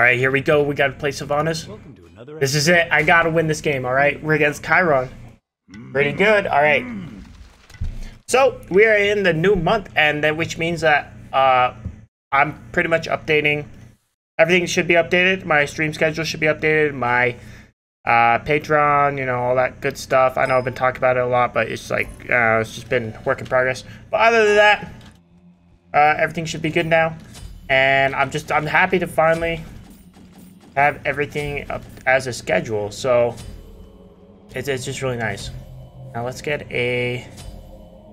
All right, here we go. We got to play Sylvanus. This is it. I got to win this game, all right? We're against Chiron. Pretty good. All right. So, we are in the new month, and then which means that uh, I'm pretty much updating. Everything should be updated. My stream schedule should be updated. My uh, Patreon, you know, all that good stuff. I know I've been talking about it a lot, but it's like, uh, it's just been work in progress. But other than that, uh, everything should be good now. And I'm just, I'm happy to finally have everything up as a schedule. So it's, it's just really nice. Now let's get a,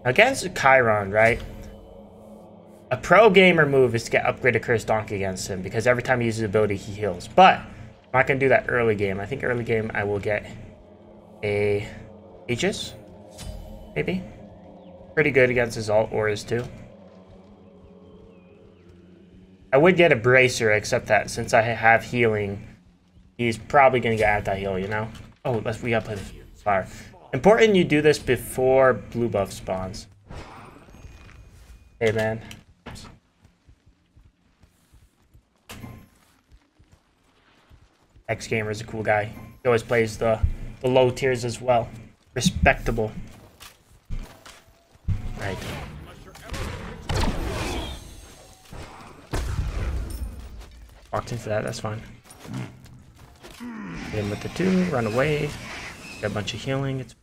against Chiron, right? A pro gamer move is to get upgraded Curse Donkey against him because every time he uses ability, he heals. But I'm not going to do that early game. I think early game I will get a Aegis, maybe. Pretty good against his alt auras too. I would get a Bracer, except that since I have healing, he's probably going to get anti-heal, you know? Oh, let's, we got to play the fire. Important you do this before blue buff spawns. Hey, man. X Gamer is a cool guy. He always plays the, the low tiers as well. Respectable. Right. Walked into that, that's fine. Hit him with the two, run away. Get a bunch of healing. It's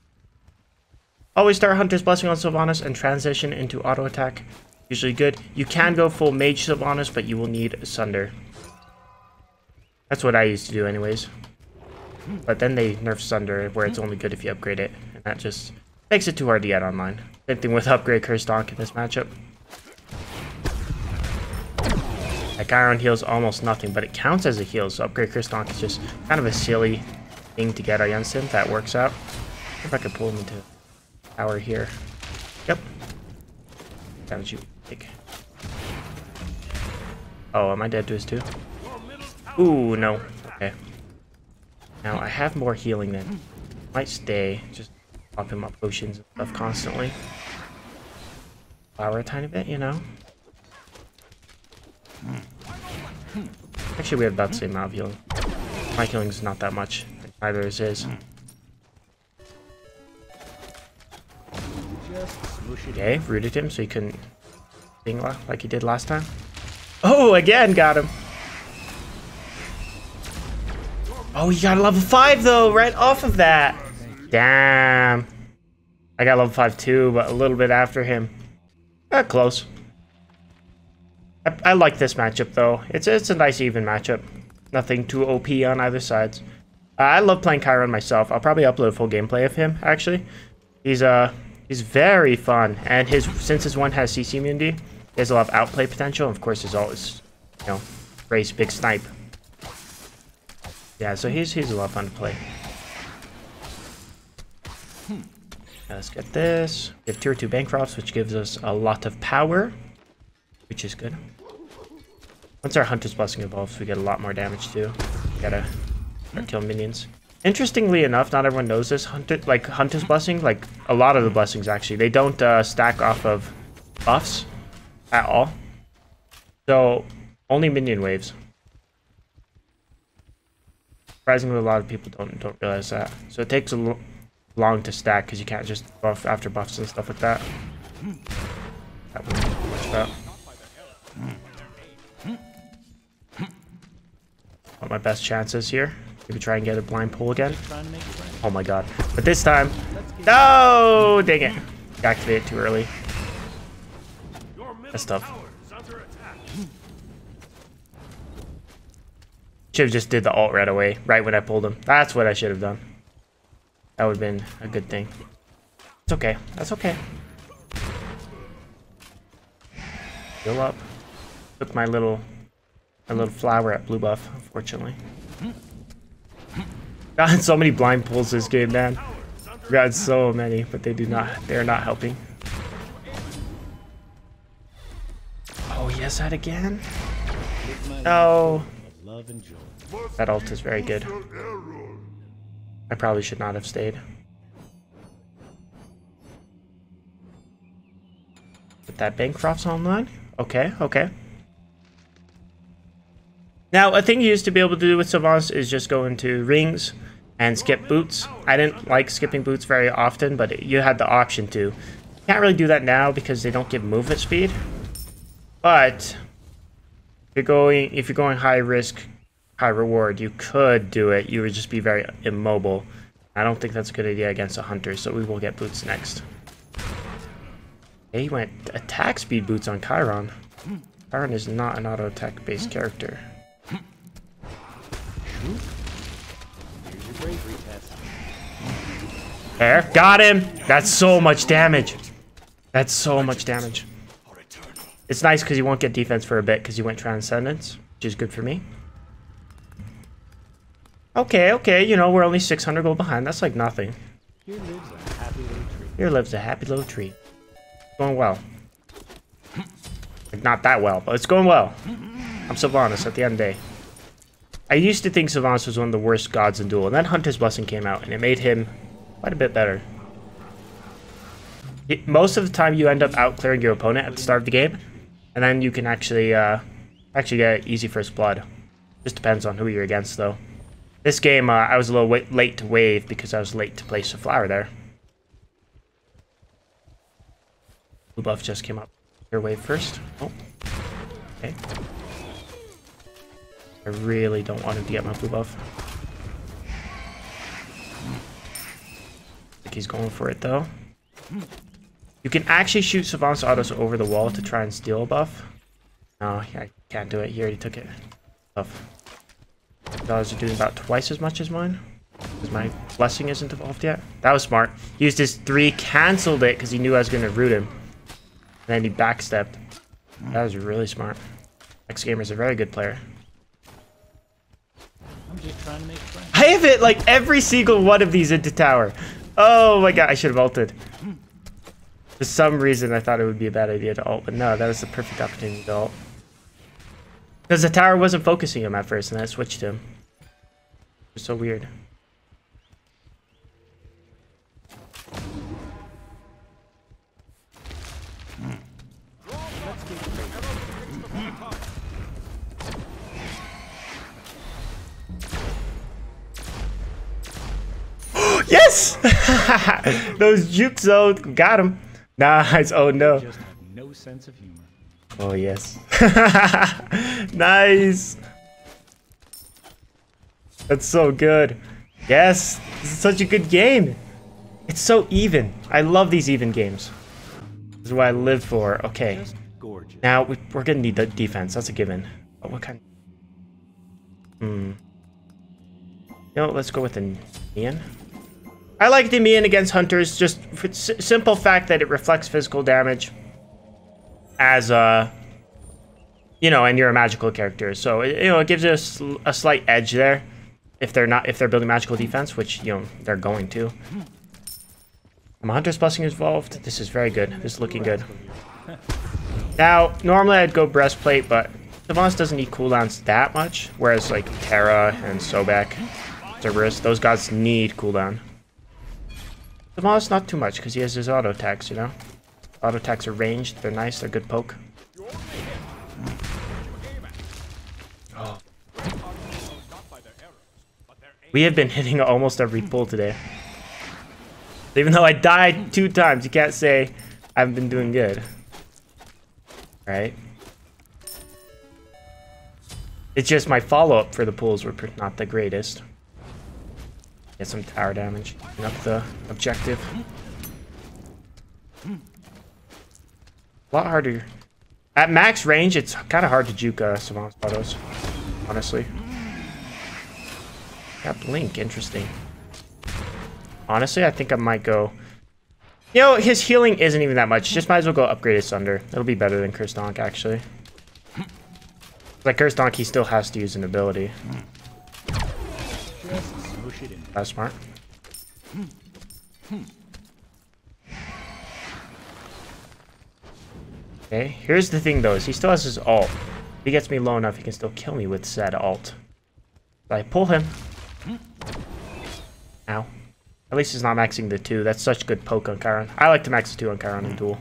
Always start Hunter's Blessing on Sylvanus and transition into auto attack. Usually good. You can go full Mage Sylvanus, but you will need Sunder. That's what I used to do anyways. But then they nerf Sunder, where it's only good if you upgrade it. And that just makes it too hard to get online. Same thing with Upgrade Curse Donk in this matchup. Like Chiron heals almost nothing, but it counts as a heal, so Upgrade Donk is just kind of a silly thing to get against him. That works out. If I could pull him into tower here. Yep. Damage you take. Oh, am I dead to his two? Ooh, no. Okay. Now I have more healing then. Might stay. Just pop him up potions and stuff constantly. Flower a tiny bit, you know? Hmm. Actually, we have about the same amount of healing. My healing is not that much. Neither is his. Okay, rooted him so he couldn't ding like he did last time. Oh, again, got him. Oh, he got a level 5 though, right off of that. Damn. I got level 5 too, but a little bit after him. Eh, close. I, I like this matchup though. It's, it's a nice even matchup. Nothing too OP on either sides. I love playing Chiron myself. I'll probably upload a full gameplay of him, actually. He's, uh, He's very fun, and his since his one has CC immunity, he has a lot of outplay potential. and Of course, his is, you know, raise big snipe. Yeah, so he's he's a lot of fun to play. let's get this. We have tier two Bancrofts, which gives us a lot of power, which is good. Once our Hunter's Blessing evolves, we get a lot more damage too. We gotta start killing minions. Interestingly enough, not everyone knows this. Hunter, like Hunter's Blessing, like a lot of the blessings actually, they don't uh, stack off of buffs at all. So only minion waves. Surprisingly, a lot of people don't don't realize that. So it takes a long to stack because you can't just buff after buffs and stuff like that. That What my best chances here? Maybe try and get a blind pull again. Oh my god. But this time... No! Dang it. Activate it too early. That's tough. Should have just did the alt right away, right when I pulled him. That's what I should have done. That would have been a good thing. It's okay. That's okay. Heal up. Took my little my little flower at blue buff, unfortunately. Got so many blind pulls this game, man. Got so many, but they do not. They are not helping. Oh, yes, that again. No. That ult is very good. I probably should not have stayed. But that Bancroft's online? Okay, okay. Now, a thing you used to be able to do with Savants is just go into rings and skip boots. I didn't like skipping boots very often, but you had the option to. Can't really do that now because they don't give movement speed. But if you're going if you're going high risk, high reward, you could do it. You would just be very immobile. I don't think that's a good idea against a hunter, so we will get boots next. He went attack speed boots on Chiron. Chiron is not an auto attack based character. There, got him. That's so much damage. That's so much damage. It's nice because you won't get defense for a bit because you went Transcendence, which is good for me. Okay, okay, you know, we're only 600 gold behind. That's like nothing. Here lives a happy little tree. Going well. Like, not that well, but it's going well. I'm Sylvanus at the end of the day. I used to think Sylvanus was one of the worst gods in Duel, and then Hunter's Blessing came out, and it made him quite a bit better. It, most of the time, you end up out clearing your opponent at the start of the game, and then you can actually uh, actually get easy first blood. Just depends on who you're against, though. This game, uh, I was a little late to wave because I was late to place a flower there. Blue buff just came up. Your wave first. Oh. Okay. I really don't want him to get my blue buff. Think he's going for it though. You can actually shoot Savant's autos over the wall to try and steal a buff. No, I can't do it. He already took it. Buff. Dollars are doing about twice as much as mine. Because my blessing isn't evolved yet. That was smart. He used his three, canceled it because he knew I was going to root him. And then he backstepped. That was really smart. X Gamer's a very good player. I'm just trying to make friends. I have hit like every single one of these into tower. Oh my god, I should have ulted. For some reason, I thought it would be a bad idea to ult, but no, that was the perfect opportunity to ult. Because the tower wasn't focusing him at first, and I switched him. It's so weird. Yes! Those jukes though got him. Nice. Oh no. no sense of humor. Oh, yes. nice. That's so good. Yes, this is such a good game. It's so even. I love these even games. This is what I live for. Okay. Now, we, are going to need the defense. That's a given. But what kind? Hmm. You know, let's go with the Nemean. I like the Nemean against Hunters, just for simple fact that it reflects physical damage as a, you know, and you're a magical character. So you know, it gives us a, a slight edge there if they're not if they're building magical defense, which you know they're going to. My Hunter's Blessing involved. This is very good. This is looking good. Now, normally I'd go Breastplate, but Savants doesn't need cooldowns that much, whereas like Terra and Sobek, Cerberus, those guys need cooldown. Savants not too much, because he has his auto attacks, you know? Auto attacks are ranged. They're nice. They're good poke. We have been hitting almost every pull today. Even though I died two times, you can't say I haven't been doing good. Right? It's just my follow-up for the pulls were not the greatest. Get some tower damage. Up the objective. A lot harder. At max range, it's kind of hard to juke uh, Savant autos, honestly. Got Blink, interesting. Honestly, I think I might go... You know, his healing isn't even that much. Just might as well go upgrade his Sunder. It'll be better than Curse Donk, actually. Like, Curse Donk, he still has to use an ability. That's smart. Okay, here's the thing though, is he still has his ult. If he gets me low enough, he can still kill me with said alt. ult. I pull him. Ow. At least he's not maxing the 2. That's such good poke on Chiron. I like to max the 2 on Chiron in duel.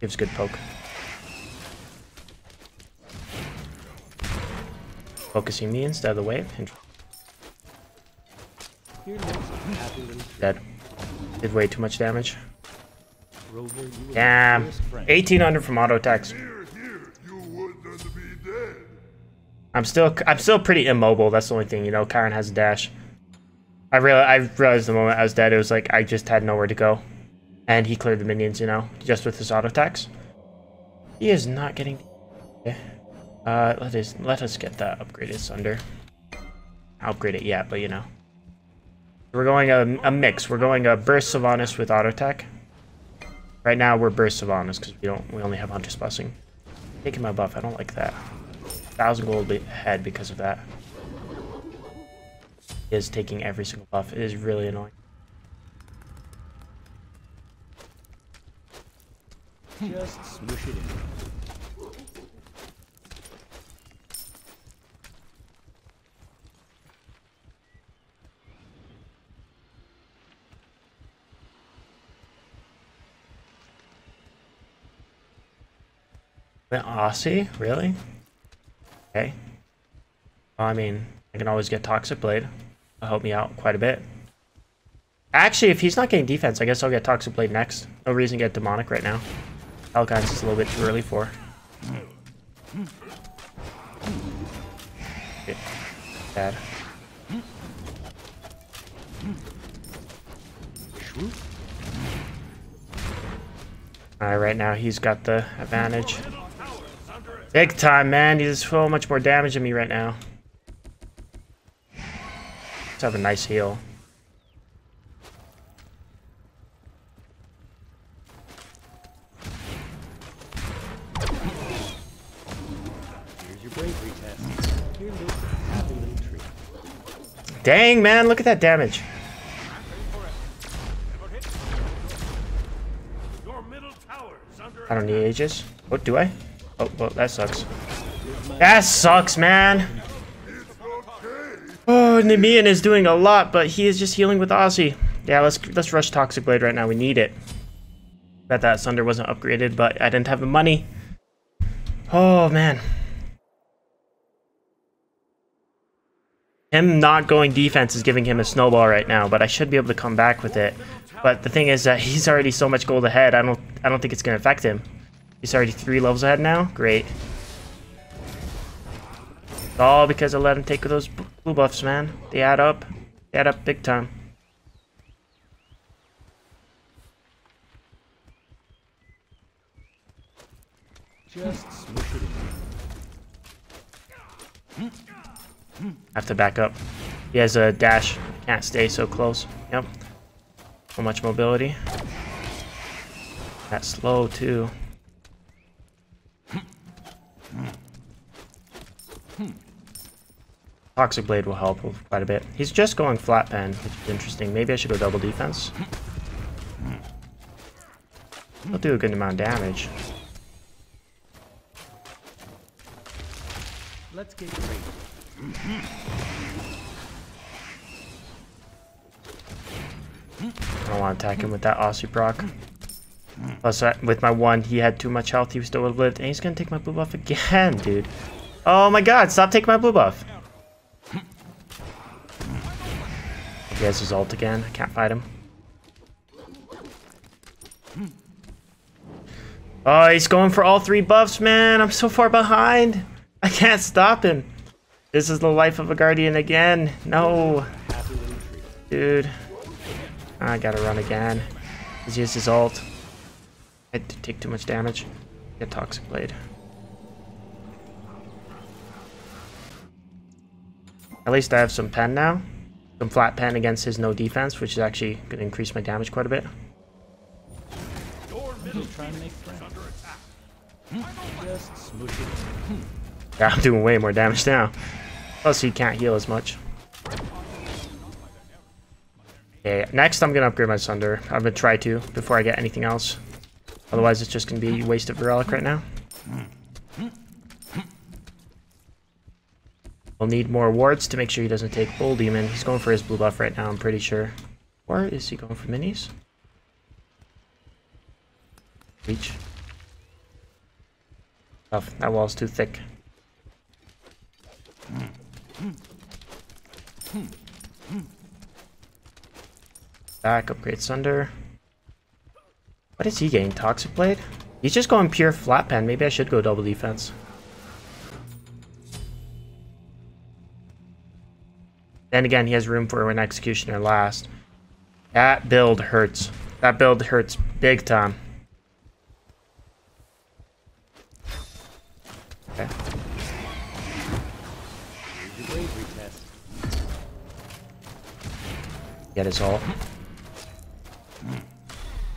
Gives good poke. Focusing me instead of the wave. Dead. Did way too much damage. Damn. 1800 from auto attacks. I'm still I'm still pretty immobile. That's the only thing, you know. Chiron has a dash. I realized I realized the moment I was dead, it was like I just had nowhere to go, and he cleared the minions, you know, just with his auto attacks. He is not getting. Uh, let us let us get that upgraded Sunder. Upgrade it yet, but you know. We're going a, a mix. We're going a burst Sylvanus with auto attack. Right now we're burst Sylvanus because we don't we only have Hunter's Blessing. Taking my buff, I don't like that. Thousand gold ahead because of that. He is taking every single buff. It is really annoying. Just smoosh it in. Asi? Really? Okay. Well, I mean, I can always get Toxic Blade. It'll help me out quite a bit. Actually, if he's not getting defense, I guess I'll get Toxic Blade next. No reason to get Demonic right now. Alkyne's is a little bit too early for. Bad. Alright, right now he's got the advantage. Big time, man. He does so much more damage than me right now. Let's have a nice heal. Dang, man, look at that damage. I don't need Aegis. What oh, do I? Oh, well, that sucks. That sucks, man. Oh, Nemean is doing a lot, but he is just healing with Asi. Yeah, let's let's rush Toxic Blade right now. We need it. Bet that Sunder wasn't upgraded, but I didn't have the money. Oh, man. Him not going defense is giving him a snowball right now, but I should be able to come back with it. But the thing is that he's already so much gold ahead, I don't I don't think it's gonna affect him. He's already three levels ahead now? Great. All because I let him take those blue buffs, man. They add up. They add up big time. Just smush it in. Have to back up. He has a dash. Can't stay so close. Yep. So much mobility. That slow too. Toxic Blade will help quite a bit. He's just going flat pen, which is interesting. Maybe I should go double defense. He'll do a good amount of damage. Let's get ready. I don't want to attack him with that Asi proc. Plus, with my one, he had too much health. He still would have lived. And he's going to take my blue buff again, dude. Oh my god, stop taking my blue buff. He has his ult again. I can't fight him. Oh, he's going for all three buffs, man. I'm so far behind. I can't stop him. This is the life of a guardian again. No. Dude. Ah, I gotta run again. He's used his ult. I had to take too much damage. Get Toxic Blade. At least I have some pen now. Some flat pen against his no defense, which is actually going to increase my damage quite a bit. Yeah, I'm doing way more damage now. Plus, he can't heal as much. Okay, next I'm going to upgrade my Sunder. I'm going to try to before I get anything else. Otherwise, it's just going to be a waste of Relic right now. We'll need more wards to make sure he doesn't take Bull Demon. He's going for his blue buff right now, I'm pretty sure. Or is he going for minis? Reach. Tough. That wall's too thick. Back, upgrade Sunder. What is he getting? Toxic Blade? He's just going pure flat pen. Maybe I should go double defense. Then again, he has room for an Executioner last. That build hurts. That build hurts big time. Okay. Get his ult.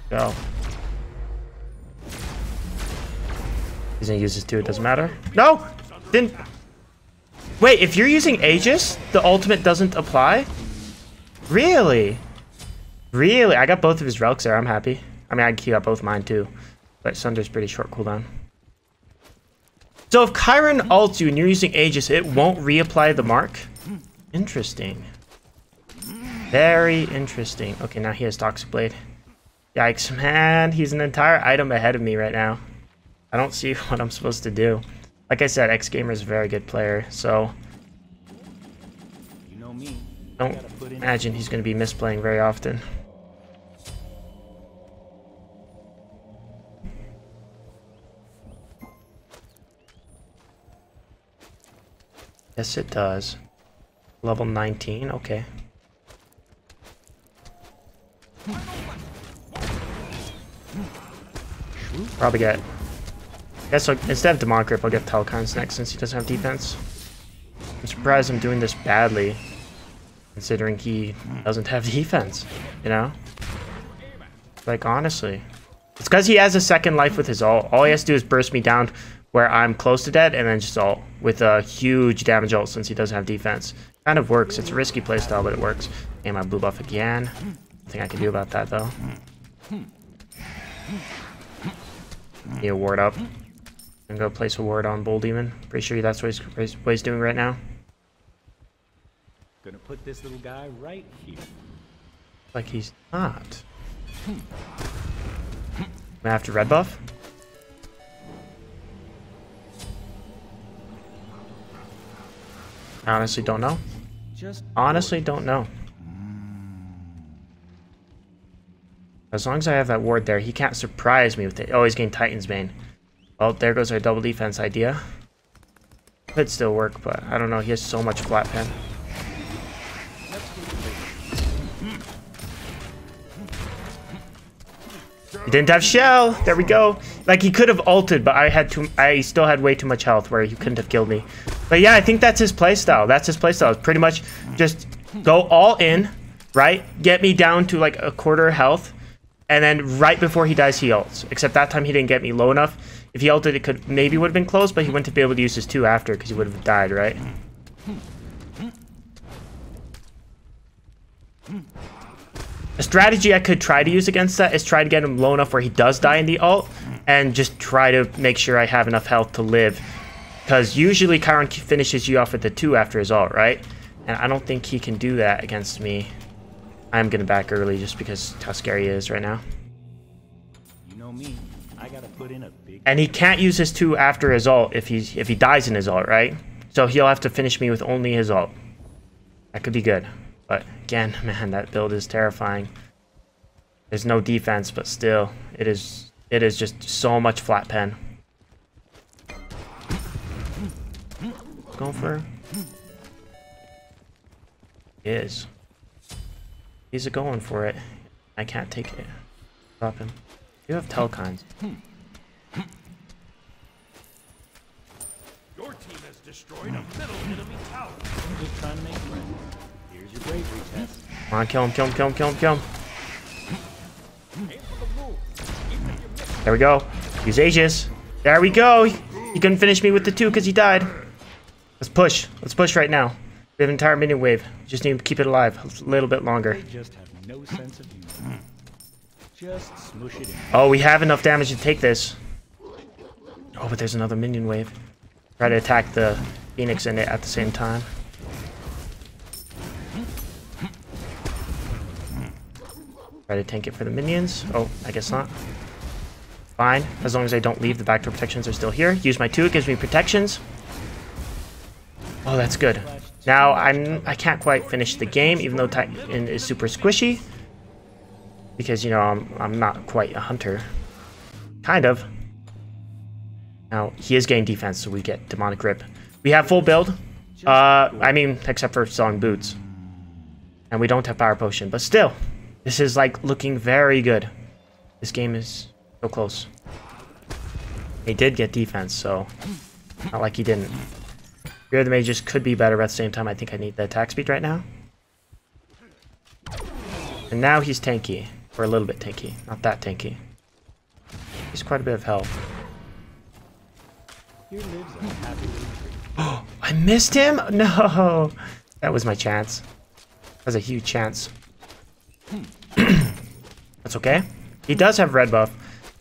Go. He's gonna use his two, it doesn't matter. No! Didn't... Wait, if you're using Aegis, the ultimate doesn't apply? Really? Really? I got both of his relics there, I'm happy. I mean, I got both mine too. But Sunder's pretty short cooldown. So if Chiron ults you and you're using Aegis, it won't reapply the mark? Interesting. Very interesting. Okay, now he has Toxic Blade. Yikes, man. He's an entire item ahead of me right now. I don't see what I'm supposed to do. Like I said, X Gamer is a very good player, so... You know me. Don't imagine he's going to be misplaying very often. Yes, it does. Level 19, okay. Probably get... Guess I'll, instead of Demon Grip, I'll get Telkhines next since he doesn't have defense. I'm surprised I'm doing this badly, considering he doesn't have defense, you know? Like, honestly. It's because he has a second life with his ult. All he has to do is burst me down where I'm close to dead, and then just ult with a huge damage ult since he doesn't have defense. Kind of works. It's a risky playstyle, but it works. And my blue buff again. Nothing I can do about that, though. Need a ward up. And go place a ward on Bull Demon. Pretty sure that's what he's, what he's doing right now. Gonna put this little guy right here. Like he's not. I have to red buff? I honestly don't know. Just honestly don't know. As long as I have that ward there, he can't surprise me with it. Oh, he's getting Titan's Bane. Well, there goes our double defense idea. Could still work, but I don't know. He has so much flat pen. He didn't have shell. There we go. Like he could have ulted, but I had too. I still had way too much health where he couldn't have killed me. But yeah, I think that's his playstyle. That's his playstyle. Pretty much just go all in, right? Get me down to like a quarter health, and then right before he dies, he ults. Except that time he didn't get me low enough. If he ulted, it could maybe would have been close, but he wouldn't be able to use his two after because he would have died, right? A strategy I could try to use against that is try to get him low enough where he does die in the ult, and just try to make sure I have enough health to live. Because usually Chiron finishes you off with the 2 after his ult, right? And I don't think he can do that against me. I'm gonna back early just because how scary he is right now. You know me, I gotta put in a big And he can't use his 2 after his ult if he's if he dies in his ult, right? So he'll have to finish me with only his ult. That could be good. But again, man, that build is terrifying. There's no defense, but still, it is it is just so much flat pen. Going for is. He's a going for it. I can't take it. Stop him. You have Telkhines. Your team has destroyed a middle enemy tower. I'm just trying to make friends. Here's your bravery test. Come on, kill him, kill him, kill him, kill him, kill him. There we go. Use Aegis. There we go. He couldn't finish me with the two because he died. Let's push. Let's push right now. We have an entire minion wave. Just need to keep it alive a little bit longer. No oh, we have enough damage to take this. Oh, but there's another minion wave. Try to attack the Phoenix in it at the same time. Try to tank it for the minions. Oh, I guess not. Fine, as long as I don't leave, the backdoor protections are still here. Use my two, it gives me protections. Oh, that's good. Now, I'm, I can't quite finish the game, even though Titan is super squishy. Because, you know, I'm, I'm not quite a hunter. Kind of. Now, he is getting defense, so we get Demonic Grip. We have full build. Uh, I mean, except for selling boots. And we don't have Power Potion, but still. This is, like, looking very good. This game is so close. He did get defense, so... Not like he didn't. Fear the Mages could be better, but at the same time, I think I need the attack speed right now. And now he's tanky. Or a little bit tanky. Not that tanky. He's quite a bit of health. Oh, I missed him? No! That was my chance. That was a huge chance. That's okay. He does have red buff.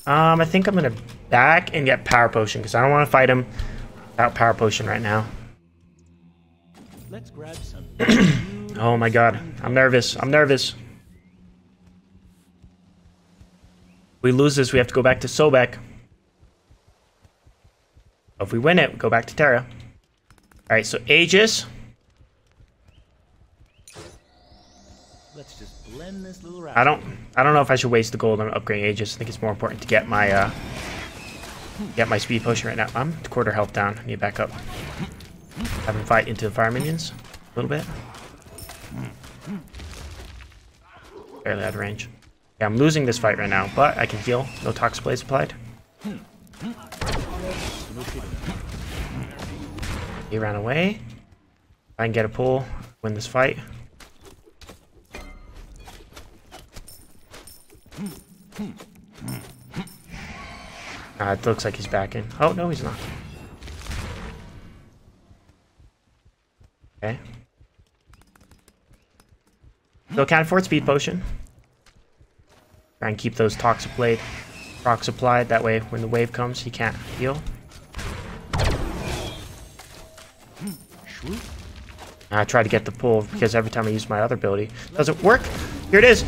Um, I think I'm gonna back and get power potion because I don't want to fight him without power potion right now. Let's grab some. Oh my god, I'm nervous. I'm nervous. we lose this, we have to go back to Sobek. If we win it, we go back to Terra. Alright, so Aegis. Let's just blend this little I don't I don't know if I should waste the gold on upgrading Aegis. I think it's more important to get my uh get my speed potion right now. I'm quarter health down. I need to back up. Have him fight into the fire minions a little bit. Barely out of range. Yeah, I'm losing this fight right now, but I can heal. No Toxic Blades applied. He ran away. I can get a pull, win this fight. Uh, it looks like he's back in. Oh, no, he's not. Okay. Still can't afford speed potion. Try and keep those toxic blade procs applied. That way, when the wave comes, he can't heal. I try to get the pull because every time I use my other ability, doesn't work. Here it is.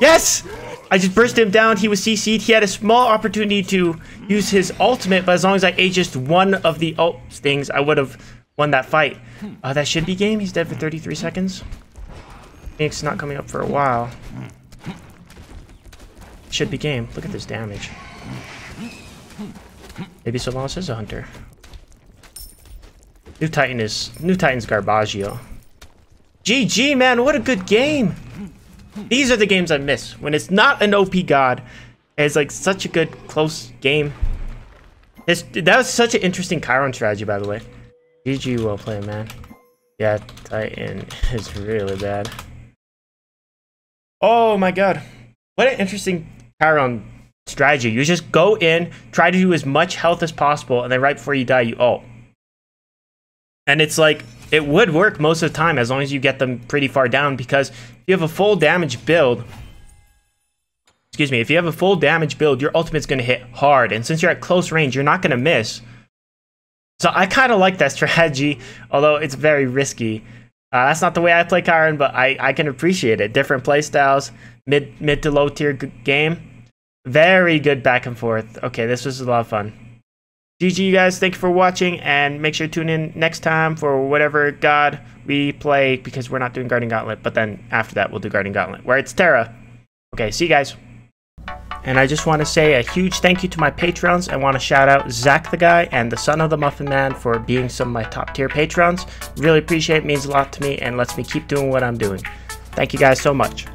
Yes! I just burst him down. He was CC'd. He had a small opportunity to use his ultimate, but as long as I ate just one of the ult things, I would have won that fight. Uh, that should be game. He's dead for 33 seconds. Phoenix not coming up for a while. Should be game. Look at this damage. Maybe Sylvanus is a hunter. New Titan is... New Titan's Garbaggio. GG, man. What a good game. These are the games I miss. When it's not an OP god. It's like such a good, close game. It's, that was such an interesting Chiron strategy, by the way. GG, well played, man. Yeah, Titan is really bad. Oh my god. What an interesting Chiron strategy. You just go in, try to do as much health as possible, and then right before you die, you ult. And it's like, it would work most of the time as long as you get them pretty far down because if you have a full damage build, excuse me, if you have a full damage build, your ultimate's going to hit hard. And since you're at close range, you're not going to miss. So I kind of like that strategy, although it's very risky. Uh, that's not the way I play Chiron, but I, I can appreciate it. Different playstyles, mid mid to low tier game. Very good back and forth. Okay, this was a lot of fun. GG, you guys. Thank you for watching, and make sure to tune in next time for whatever god we play, because we're not doing Guardian Gauntlet, but then after that, we'll do Guardian Gauntlet, where it's Terra. Okay, see you guys. And I just want to say a huge thank you to my patrons. I want to shout out Zak the Guy and the Son of the Muffin Man for being some of my top tier patrons. Really appreciate it, means a lot to me, and lets me keep doing what I'm doing. Thank you guys so much.